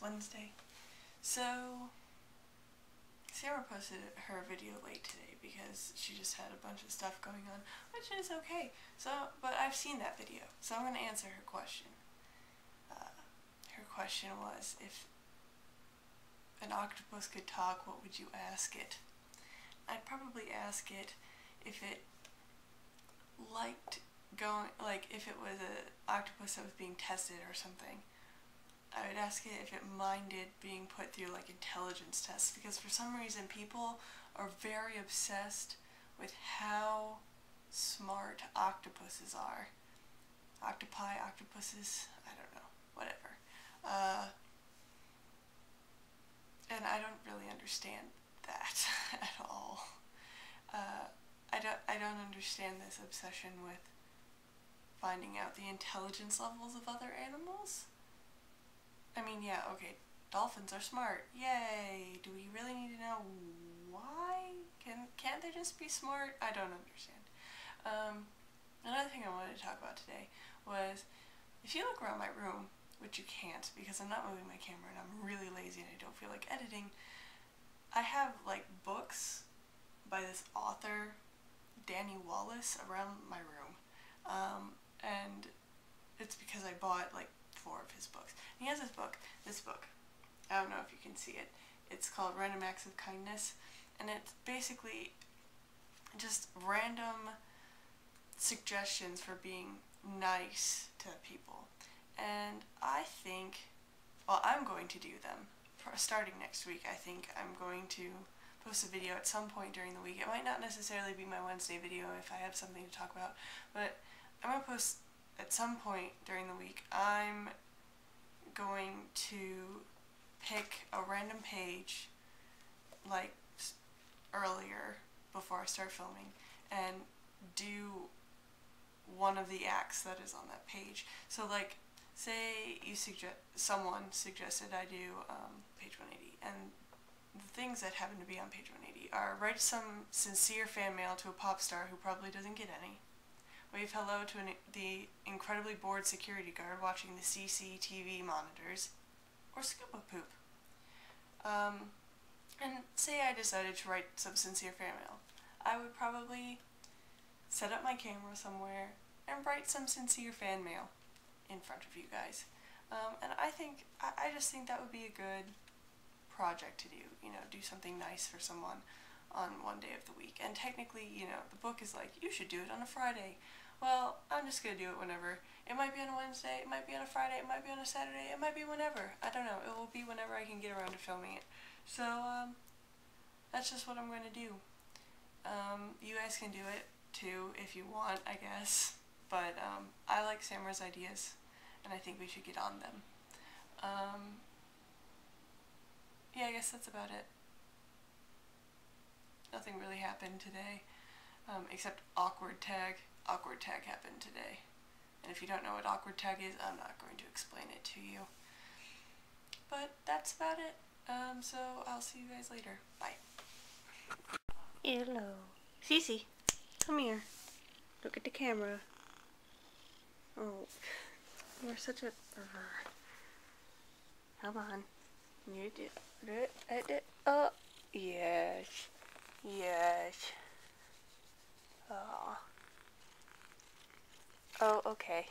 Wednesday. So, Sarah posted her video late today because she just had a bunch of stuff going on, which is okay. So, but I've seen that video, so I'm going to answer her question. Uh, her question was, if an octopus could talk, what would you ask it? I'd probably ask it if it liked going, like if it was an octopus that was being tested or something. I would ask it if it minded being put through like intelligence tests because for some reason people are very obsessed with how smart octopuses are. Octopi, octopuses, I don't know, whatever. Uh, and I don't really understand that at all. Uh, I don't I don't understand this obsession with finding out the intelligence levels of other animals. I mean, yeah, okay, dolphins are smart. Yay! Do we really need to know why? Can can't they just be smart? I don't understand. Um, another thing I wanted to talk about today was if you look around my room, which you can't because I'm not moving my camera and I'm really lazy and I don't feel like editing, I have like books by this author, Danny Wallace, around my room. Um, and it's because I bought like four of his books. And he has this book, this book. I don't know if you can see it. It's called Random Acts of Kindness, and it's basically just random suggestions for being nice to people. And I think, well, I'm going to do them. For starting next week, I think I'm going to post a video at some point during the week. It might not necessarily be my Wednesday video if I have something to talk about, but I'm going to post at some point during the week. I'm going to pick a random page, like earlier before I start filming, and do one of the acts that is on that page. So like, say you suggest someone suggested I do um, page 180, and the things that happen to be on page 180 are write some sincere fan mail to a pop star who probably doesn't get any. Wave hello to an, the incredibly bored security guard watching the CCTV monitors. Or scoop a poop. Um, and say I decided to write some sincere fan mail. I would probably set up my camera somewhere and write some sincere fan mail in front of you guys. Um, and I think, I, I just think that would be a good project to do, you know, do something nice for someone on one day of the week. And technically, you know, the book is like, you should do it on a Friday. Well, I'm just going to do it whenever. It might be on a Wednesday, it might be on a Friday, it might be on a Saturday, it might be whenever. I don't know. It will be whenever I can get around to filming it. So, um, that's just what I'm going to do. Um, you guys can do it too if you want, I guess. But, um, I like Samra's ideas, and I think we should get on them. Um, yeah, I guess that's about it. Nothing really happened today, um, except awkward tag. Awkward tag happened today. And if you don't know what awkward tag is, I'm not going to explain it to you. But that's about it. Um, so I'll see you guys later. Bye. Hello. Cece, come here. Look at the camera. Oh, you're such a... Come on. You did it. Oh, yes. Yes. Oh. Oh, okay.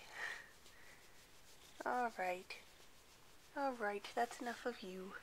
Alright. Alright, that's enough of you.